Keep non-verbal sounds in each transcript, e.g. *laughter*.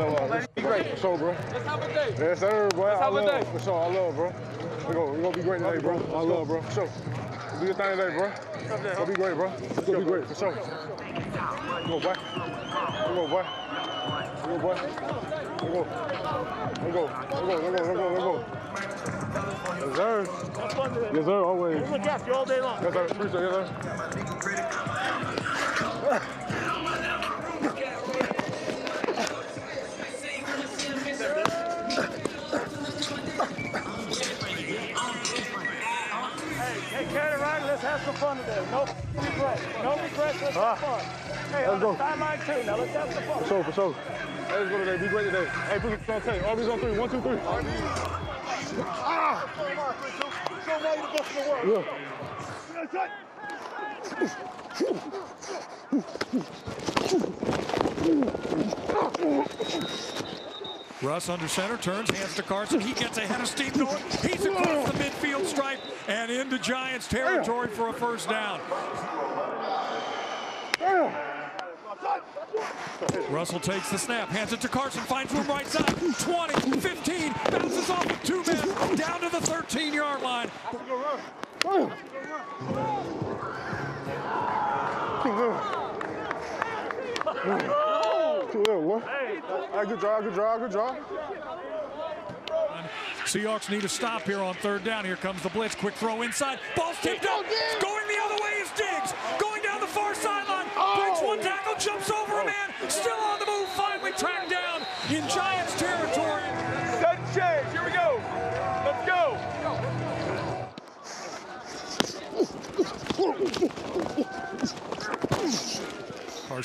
All right. Be great. For sure, bro. Let's have a day. Yes, sir, bro. Let's I have love, a day. For sure, I love, bro. We're gonna, we gonna be great today, bro. I love, bro. For sure. Do your thing today, bro. Gonna be great, bro. It's gonna be great, for sure. Come on, boy. Come on, boy. Come on, boy. Let's go. Let's go. Let's go. Let's go. Let's go. Yes, sir. Yes, sir. Always. We're gonna draft you all day long. Yes, sir. Appreciate it, yes, sir. Have some fun today. No regrets. No regrets. Let's ah. have fun. Hey, Let's go. sideline too. Now let's have some fun. For sure, for sure. Hey, let's go today. Be great today. Hey, put it on tape. RB's on three. One, two, three. Ah! Show Ray the best in the world. Yeah. Russ under center, turns, hands to Carson. He gets ahead of Steve Norton. He's across the midfield stripe and into Giants territory for a first down. Russell takes the snap, hands it to Carson, finds room right side. 20, 15, bounces off of two men, down to the 13 yard line. What? Hey, good draw, good draw, good draw. Seahawks need a stop here on third down. Here comes the blitz. Quick throw inside. Ball's tipped up. Going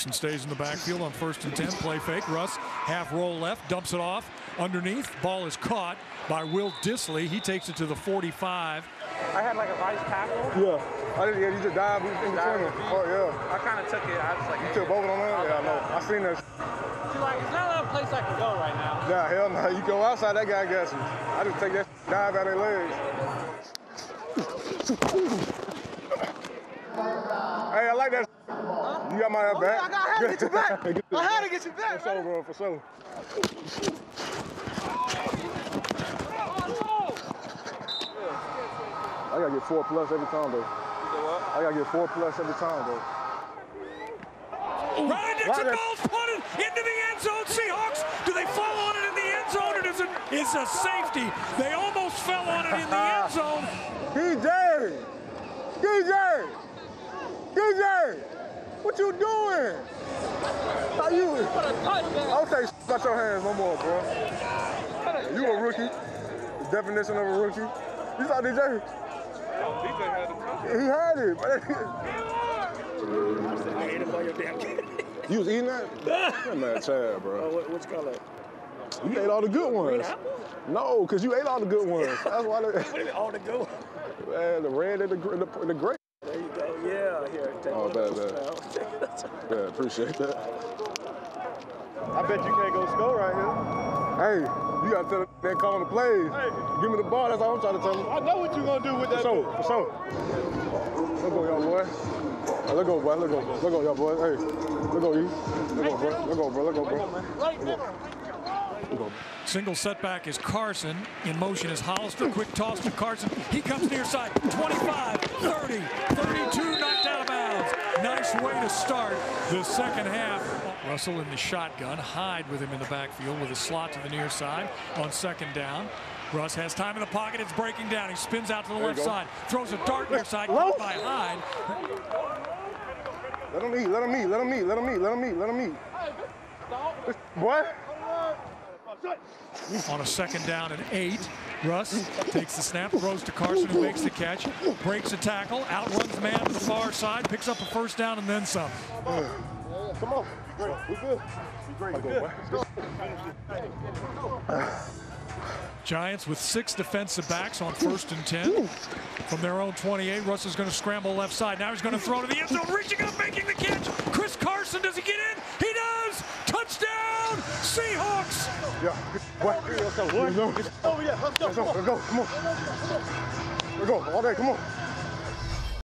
Carson stays in the backfield on first and 10. Play fake. Russ half roll left. Dumps it off underneath. Ball is caught by Will Dissly. He takes it to the 45. I had like a vice tackle. Yeah. I didn't, yeah, you just dive in between them. Oh, yeah. I kind of took it. I was like, You took both of them on? Yeah, I know. I seen that. She's like, it's not a place I can go right now. Nah, hell no. You go outside, that guy got you. I just take that dive out of their legs. hey, I like that. You got my back. Oh, I got- *laughs* I had to get you back. I had to get you back, For sure, bro, for sure. I gotta get four plus every time, though. I gotta get four plus every time, though. Ryan Dixon Right. ball's punted into the end zone. Seahawks, do they fall on it in the end zone or does it is a safety? They almost fell on it in the *laughs* end zone. DJ! DJ! DJ! What you doing? How you? I'll take out your hands no more, bro. You a rookie. The definition of a rookie. You saw DJ? DJ had it. He had it. *laughs* I ate up all your damn you was eating that? *laughs* That man Chad, bro. Oh, what, what's called it? You ate all the good ones. *laughs* No, because you ate all the good ones. That's why they, All the go. man, the red and the, the, the gray. There you go. Yeah, here. Oh, *laughs* take Oh, one bad, of those bad. Yeah, appreciate that. I bet you can't go score right here. Hey, you gotta tell that calling the plays. Give me the ball, that's all I'm trying to tell him. I know what you're gonna do with For that. sure, for sure. Let's go, y'all boy. Hey, let go, boy. Let go. Let go, y'all boy. Hey, let go, you. Let go, bro. Let go, bro. Let go, bro. Single setback is Carson. In motion is Hollister. Quick toss to Carson. He comes near side. 25, 30, 32, Nice way to start the second half. Russell in the shotgun. Hyde with him in the backfield with a slot to the near side on second down. Russ has time in the pocket. It's breaking down. He spins out to the you left side. Throws a dart near side. Caught by Hyde. Let him eat, let him eat, let him eat, let him eat, let him eat, let him eat. Boy, on a second down and eight. Russ takes the snap, throws to Carson, who makes the catch, breaks a tackle, outruns the man to the far side, picks up a first down and then some. come on. Great. We good. We great. Let's. Giants with six defensive backs on first and 10. From their own 28, Russ is going to scramble left side. Now he's going to throw to the end zone, reaching up, making the catch. Chris Carson, does he get in? He does! Touchdown! Yeah. Oh let's go. Let's go, let's go. Come on. Let's go. All day, come on.